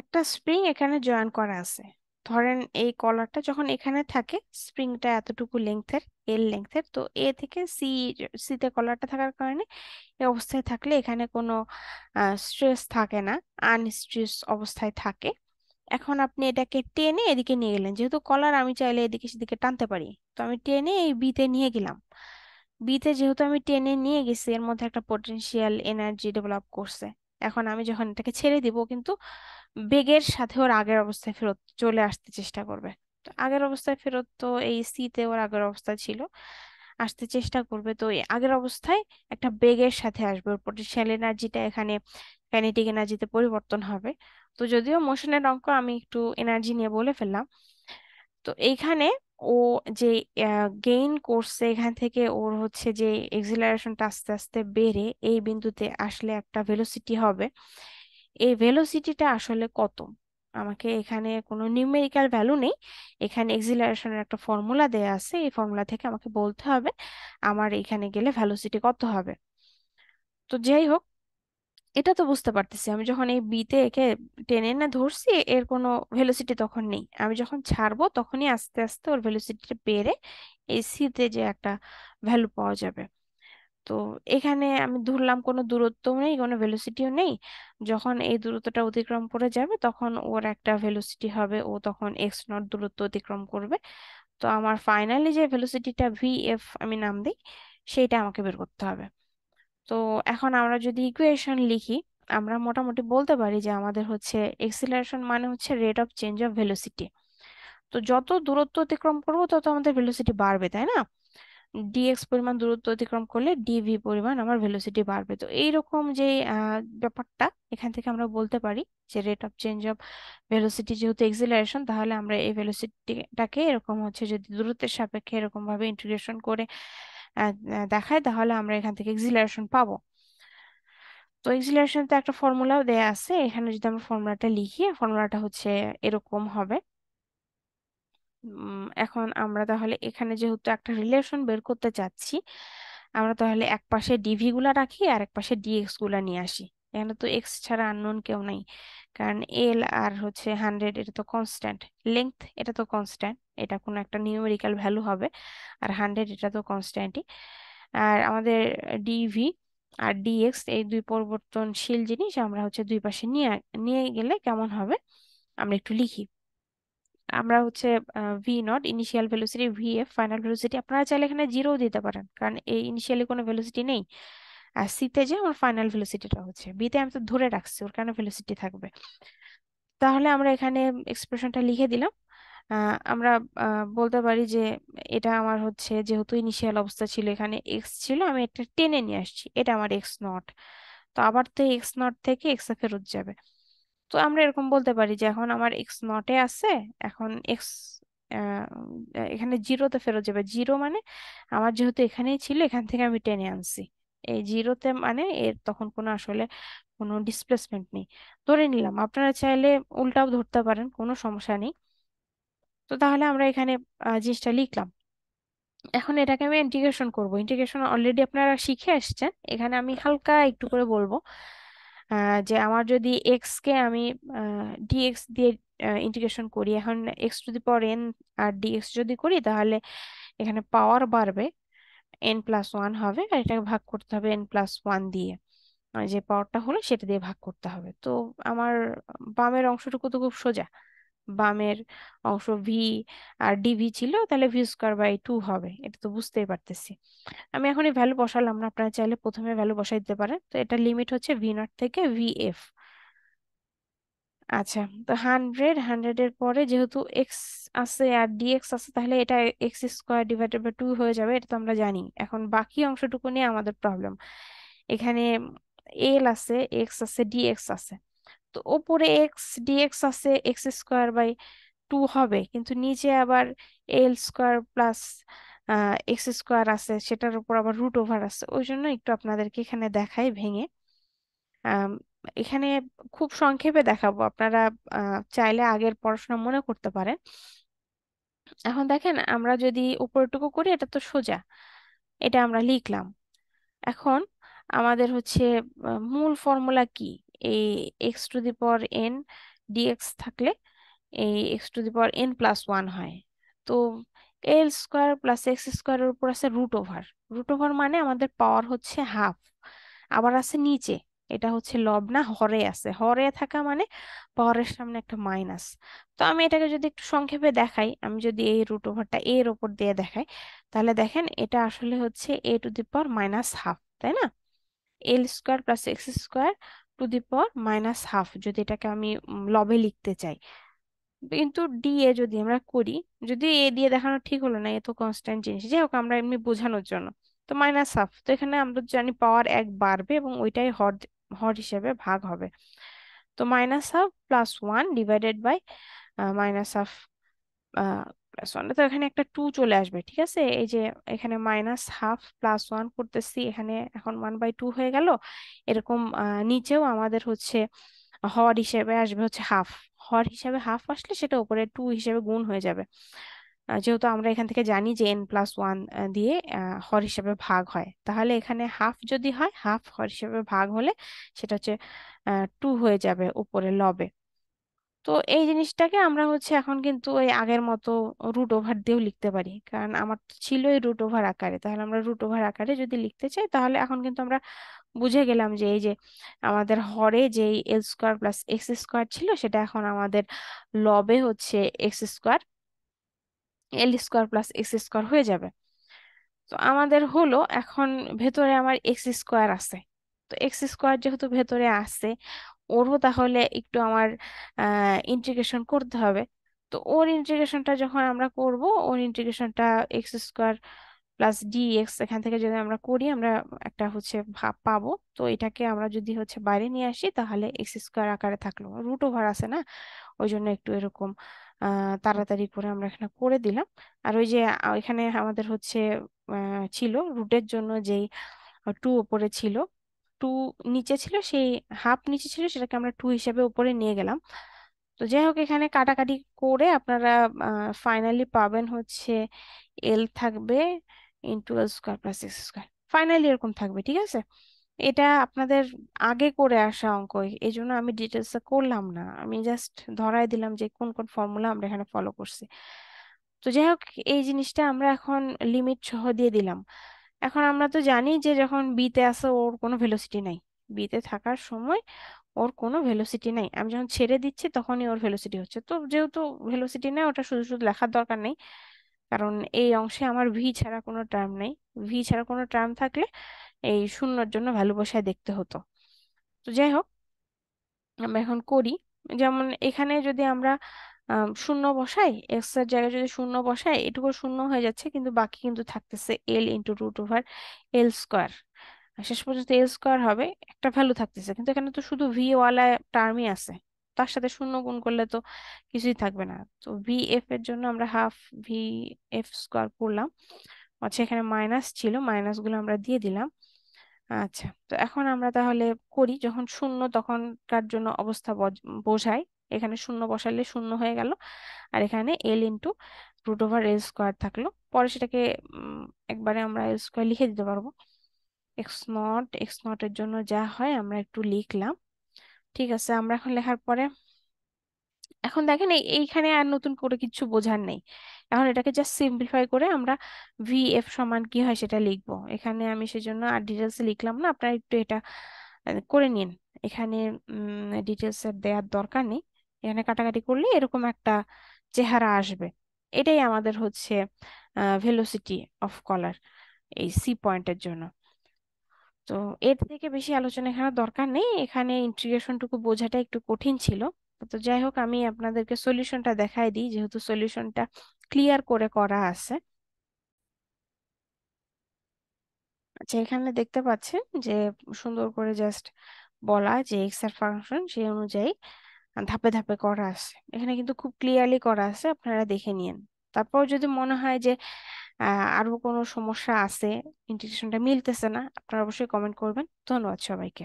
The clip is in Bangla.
একটা স্প্রিং এখানে জয়েন করা আছে। ধরেন এই কলারটা যখন এখানে থাকে স্প্রিংটা এতটুকু লেংথের এল লেংথের তো এ থেকে সি সিতে কলারটা থাকার কারণে এ অবস্থায় থাকলে এখানে কোনো স্ট্রেস থাকে না আনস্ট্রেস অবস্থায় থাকে। এখন আপনি এটাকে টেনে এদিকে নিয়ে গেলেন। যেহেতু কলার আমি চাইলে এদিকে সেদিকে টানতে পারি, তো আমি টেনে এই বিতে নিয়ে গেলাম। বিতে যেহেতু আমি টেনে নিয়ে গেছি, এর মধ্যে একটা পোটেনশিয়াল এনার্জি ডেভেলপ করছে। এখন আমি যখন এটাকে ছেড়ে দিব কিন্তু বেগের সাথে ওর আগের অবস্থায় ফেরত চলে আসতে চেষ্টা করবে। তো আগের অবস্থায় ফেরত তো এই সিতে ওর আগের অবস্থা ছিল, আসতে চেষ্টা করবে। তো আগের অবস্থায় একটা বেগের সাথে আসবে, ওর পোটেনশিয়াল এনার্জিটা এখানে কাইনেটিক এনার্জিতে পরিবর্তন হবে। তো যদিও মোশনের অঙ্ক আমি একটু এনার্জি নিয়ে বলে ফেললাম। তো এইখানে ও যে গেইন করছে এখান থেকে ওর হচ্ছে যে এক্সিলারেশনটা আস্তে আস্তে বেড়ে এই বিন্দুতে আসলে একটা ভেলোসিটি হবে। এই ভেলোসিটিটা আসলে কত? আমাকে এখানে কোনো নিউমেরিক্যাল ভ্যালু নেই। এখানে এক্সিলারেশনের একটা ফর্মুলা দেয়া আছে। এই ফর্মুলা থেকে আমাকে বলতে হবে, আমার এখানে গেলে ভ্যালোসিটি কত হবে? তো যাই হোক এটা তো বুঝতে পারতেছি। আমি যখন এই বিতে একে টেনে এনে ধরছি, এর কোনো ভেলোসিটি তখন নেই। আমি যখন ছাড়বো, তখনই আস্তে আস্তে ওর ভেলোসিটিটা বেড়ে এই সিতে যে একটা ভ্যালু পাওয়া যাবে। তো এখানে আমি ধরলাম কোনো দূরত্বও নেই, কোনো ভেলোসিটিও নেই। যখন এই দূরত্বটা অতিক্রম করে যাবে, তখন ওর একটা ভেলোসিটি হবে। ও তখন এক্স নট দূরত্ব অতিক্রম করবে। তো আমার ফাইনালি যে ভেলোসিটিটা ভি এফ আমি নাম দিই, সেইটা আমাকে বের করতে হবে। তো এখন আমরা যদি ইকুয়েশন লিখি, আমরা মোটামুটি বলতে পারি যে আমাদের হচ্ছে এক্সিলারেশন মানে হচ্ছে rate of change of velocity তো যত দূরত্ব অতিক্রম করব, তত আমাদের ভেলোসিটি বাড়বে, তাই না? ডিএক্স পরিমাণ দূরত্ব অতিক্রম করলে ডিভি পরিমাণ আমার ভেলোসিটি বাড়বে। তো এইরকম যে ব্যাপারটা এখান থেকে আমরা বলতে পারি যে rate of change of velocity যেহেতু এক্সিলারেশন তাহলে আমরা এই ভেলোসিটিটাকে এরকম হচ্ছে যদি দূরত্বের সাপেক্ষে এরকম ভাবে ইন্টিগ্রেশন করে দেখায় তাহলে আমরা এখান থেকে এক্সিলারেশন পাবো। তো এক্সিলারেশন তো একটা ফর্মুলাও দেয়া আছে, এখানে যদি আমরা ফর্মুলাটা লিখি ফর্মুলাটা হচ্ছে এরকম হবে। এখন আমরা তাহলে এখানে যেহেতু একটা রিলেশন বের করতে চাচ্ছি, আমরা তাহলে এক পাশে ডিভি গুলা রাখি আর এক পাশে ডিএক্সগুলা নিয়ে আসি। এখানে তো এক্স ছাড়া আননোন কেউ নাই। কারণ এল আর হচ্ছে হান্ড্রেড এটা তো কনস্ট্যান্ট লেংথ এটা তো কনস্ট্যান্ট এটা কোনো একটা নিউমেরিক্যাল ভ্যালু হবে। আর হান্ড্রেড এটা তো কনস্ট্যান্টই আর আমাদের ডিভি আর ডিএক্স এই দুই পরিবর্তনশীল জিনিস আমরা হচ্ছে দুই পাশে নিয়ে নিয়ে গেলে কেমন হবে? আমরা একটু লিখি। আমরা হচ্ছে V naught initial velocity V F final velocity আপনারা চাইলে এখানে জিরো দিতে পারেন। কারণ এই ইনিশিয়ালি কোনো ভেলোসিটি নেই। আর সিতে যে আমার ফাইনাল ভেলোসিটিটা হচ্ছে বিতে আমি তো ধরে রাখছি, ওর কারণে ভেলোসিটি থাকবে? তাহলে আমরা এখানে এক্সপ্রেশনটা লিখে দিলাম। আমরা বলতে পারি যে এটা আমার হচ্ছে যেহেতু ইনিশিয়াল অবস্থা ছিল, এখানে এক্স ছিল, আমি একটা টেনে নিয়ে আসছি, এটা আমার এক্স নট তো আবার তো এক্স নট থেকে এক্স ফেরত যাবে। তো আমরা এরকম বলতে পারি যে এখন আমার এক্স নটে আছে, এখন এক্স এখানে জিরোতে ফেরত যাবে। জিরো মানে আমার যেহেতু এখানেই ছিল, এখান থেকে আমি টেনে আনছি। এই জিরোতে মানে এর তখন কোনো আসলে কোনো ডিসপ্লেসমেন্ট নেই। ধরে নিলাম, আপনারা চাইলে উল্টাও ধরতে পারেন, কোনো সমস্যা নেই। তো তাহলে আমরা এখানে জিনিসটা লিখলাম। এখন এটাকে আমি ইন্টিগ্রেশন করব। ইন্টিগ্রেশন অলরেডি আপনারা শিখে আসছেন। এখানে আমি হালকা একটু করে বলব যে আমার যদি এক্স কে আমি ডিএক্স দিয়ে ইন্টিগ্রেশন করি, এখন X to the power N R dx যদি করি, তাহলে এখানে পাওয়ার বাড়বে। এন প্লাস ওয়ান হবে আর এটাকে ভাগ করতে হবে এন প্লাস ওয়ান দিয়ে। যে পাওয়ারটা হলো সেটা দিয়ে ভাগ করতে হবে। তো আমার বামের অংশটুকু তো খুব সোজা। বামের অংশ ভি আর ডিভি ছিল, তাহলে ভি স্কোয়ার বাই টু হবে। এটা তো বুঝতেই পারতেছি। আমি এখন এই ভ্যালু বসালাম না আপনারা চাইলে প্রথমে ভ্যালু বসাই দিতে পারেন। তো এটা লিমিট হচ্ছে ভি নট থেকে ভি এফ আচ্ছা তো হান্ড্রেড হান্ড্রেডের পরে যেহেতু এক্স আছে আর ডিএক্স আছে, তাহলে এটা X square divided by two হয়ে যাবে, এটা তো আমরা জানি। এখন বাকি অংশটুকু নিয়ে আমাদের প্রবলেম এখানে এল আছে এক্স আছে ডিএক্স আছে। তো ওপরে এক্স ডিএক্স আছে এক্স স্কোয়ার বাই টু হবে, কিন্তু নিচে আবার L square plus X square আছে, সেটার উপর আবার রুট ওভার আছে। ওই জন্য একটু আপনাদেরকে এখানে দেখাই ভেঙে। এখানে খুব সংক্ষেপে দেখাবো। আপনারা চাইলে আগের পড়াশোনা মনে করতে পারেন। এখন দেখেন, আমরা যদি উপরটুকু করি, এটা তো সোজা। এটা আমরা লিখলাম। এখন আমাদের হচ্ছে মূল ফর্মুলা কি? এই X to the power N DX থাকলে এই X to the power N plus one হয়। তো এল স্কোয়ার প্লাস এক্স স্কোয়ারের উপর আছে রুট ওভার রুট ওভার মানে আমাদের পাওয়ার হচ্ছে হাফ আবার আছে নিচে। এটা হচ্ছে লব না, হরে আছে। হরে থাকা মানে পাওয়ারের সামনে একটা মাইনাস তো আমি এটাকে যদি একটু সংক্ষেপে দেখাই, আমি যদি এই রুট ওভারটা এর ওপর দিয়ে দেখাই, তাহলে দেখেন এটা আসলে হচ্ছে A to the power minus half তাই না? L square plus X square to the power minus half যদি এটাকে আমি লবে লিখতে চাই। কিন্তু ডি এ যদি আমরা করি, যদি এ দিয়ে দেখানো ঠিক হলো না, এ তো কনস্ট্যান্ট জিনিস। যাই হোক, আমরা এমনি বোঝানোর জন্য। তো মাইনাস হাফ তো এখানে আমরা জানি পাওয়ার এক বাড়বে এবং ওইটাই হর হর হিসেবে ভাগ হবে। তো minus half plus one divided by minus half plus one তো এখানে একটা টু চলে আসবে, ঠিক আছে? এই যে এখানে মাইনাস হাফ প্লাস ওয়ান করতেছি, এখানে এখন ওয়ান বাই টু হয়ে গেল। এরকম নিচেও আমাদের হচ্ছে হর হিসেবে আসবে হচ্ছে হাফ হর হিসেবে হাফ আসলে সেটা উপরে টু হিসেবে গুণ হয়ে যাবে। যেহেতু আমরা এখান থেকে জানি যে এন প্লাস ওয়ান দিয়ে হর হিসেবে ভাগ হয়। তাহলে এখানে হাফ যদি হয় হাফ হর হিসেবে ভাগ হলে সেটা হচ্ছে টু হয়ে যাবে উপরে লবে তো এই জিনিসটাকে আমরা হচ্ছে এখন কিন্তু ওই আগের মতো রুট ওভার দিয়েও লিখতে পারি। কারণ আমার তো ছিল এই রুট ওভার আকারে। তাহলে আমরা রুট ওভার আকারে যদি লিখতে চাই, তাহলে এখন কিন্তু আমরা বুঝে গেলাম যে এই যে আমাদের হরে যে L square plus X square ছিল, সেটা এখন আমাদের লবে হচ্ছে X square L square plus X square হয়ে যাবে। তো আমাদের হলো এখন ভেতরে আমার এক্স স্কোয়ার আছে। তো এক্স স্কোয়ার যেহেতু ভেতরে আছে, ওরও তাহলে একটু আমার ইন্টিগ্রেশন করতে হবে। তো ওর ইন্টিগ্রেশনটা যখন আমরা করব, ওর ইন্টিগ্রেশনটা X square plus D X এখান থেকে যদি আমরা করি, আমরা একটা হচ্ছে ভাব পাবো। তো এটাকে আমরা যদি হচ্ছে বাইরে নিয়ে আসি, তাহলে এক্স স্কোয়ার আকারে থাকল। রুট ওভার আছে না? ওই জন্য একটু এরকম তাড়াতাড়ি করে আমরা এখানে করে দিলাম। আর ওই যে এখানে আমাদের হচ্ছে ছিল রুটের জন্য যেই টু ওপরে ছিল টু নিচে ছিল, সেই হাফ নিচে ছিল, সেটাকে আমরা টু হিসেবে উপরে নিয়ে গেলাম। তো যাই হোক, এখানে কাটাকাটি করে আপনারা ফাইনালি পাবেন হচ্ছে এল থাকবে into square plus X square finally এরকম থাকবে, ঠিক আছে? এটা আপনাদের আগে করে আসা অঙ্ক এই জন্য আমি ডিটেলসে করলাম না। আমি জাস্ট ধরাই দিলাম যে কোন কোন ফর্মুলা আমরা এখানে ফলো করছি। তো যাই হোক, এই জিনিসটা আমরা এখন লিমিট সহ দিয়ে দিলাম। এখন আমরা তো জানি যে যখন বিতে আসে ওর কোনো ভেলোসিটি নাই। বিতে থাকার সময় ওর কোনো ভেলোসিটি নাই। আমি যখন ছেড়ে দিচ্ছি, তখনই ওর ভেলোসিটি হচ্ছে। তো যেহেতু ভেলোসিটি নেই, ওটা শুধু শুধু লেখার দরকার নেই। কারণ এই অংশে আমার ভি ছাড়া কোনো টার্ম নেই। ভি ছাড়া কোনো টার্ম থাকলে এই শূন্যর জন্য ভ্যালু বসায় দেখতে হতো। তো যাই হোক, আমরা এখন করি, যেমন এখানে যদি আমরা শূন্য বসাই এক্সের জায়গায় যদি শূন্য বসাই, এটুকু শূন্য হয়ে যাচ্ছে, কিন্তু বাকি কিন্তু থাকতেছে L into root over L square শেষ পর্যন্ত এল স্কোয়ার হবে, একটা ভ্যালু থাকতেছে, কিন্তু এখানে তো শুধু ভি ওয়ালা টার্মই আছে। তার সাথে শূন্য গুণ করলে তো কিছুই থাকবে না। তো ভি এফ এর জন্য আমরা হাফ ভি এফ স্কোয়ার করলাম। আচ্ছা এখানে মাইনাস ছিল মাইনাসগুলো আমরা দিয়ে দিলাম। আচ্ছা তো এখন আমরা তাহলে করি, যখন শূন্য তখনকার জন্য অবস্থা বোঝাই এখানে শূন্য বসালে শূন্য হয়ে গেল, আর এখানে L into root over L square থাকল। পরে সেটাকে একবারে আমরা এল স্কোয়ার লিখে দিতে পারব। এক্স নট এক্স নটের জন্য যা হয় আমরা একটু লিখলাম। ঠিক আছে, আমরা এখন লেখার পরে, এখন দেখেন এইখানে আর নতুন করে কিছু বোঝার নেই। এখন এটাকে জাস্ট সিম্পলিফাই করে আমরা ভি এফ সমান কি হয় সেটা লিখব। এখানে আমি সেজন্য আর ডিটেলস লিখলাম না, আপনারা একটু এটা করে নিন। এখানে ডিটেলস এর দেওয়ার দরকার নেই। এখানে কাটাকাটি করলে এরকম একটা চেহারা আসবে। এটাই আমাদের হচ্ছে ভেলোসিটি অফ কলার এই সি পয়েন্টের জন্য। তো এর থেকে বেশি আলোচনা এখানে দরকার নেই। এখানে ইন্টিগ্রেশনটুকু বোঝাটা একটু কঠিন ছিল। তো যাই হোক, আমি আপনাদেরকে সলিউশনটা দেখাই দিই, যেহেতু সলিউশনটা ক্লিয়ার করে করা আছে। আচ্ছা এখানে দেখতে পাচ্ছেন যে সুন্দর করে জাস্ট বলা যে এক্সের ফাংশন সেই অনুযায়ী ধাপে ধাপে করা আছে। এখানে কিন্তু খুব ক্লিয়ারলি করা আছে, আপনারা দেখে নিন। তারপর যদি মনে হয় যে আরও কোনো সমস্যা আছে ইন্টিগ্রেশনটা মিলতেছে না আপনারা অবশ্যই কমেন্ট করবেন। ধন্যবাদ সবাইকে।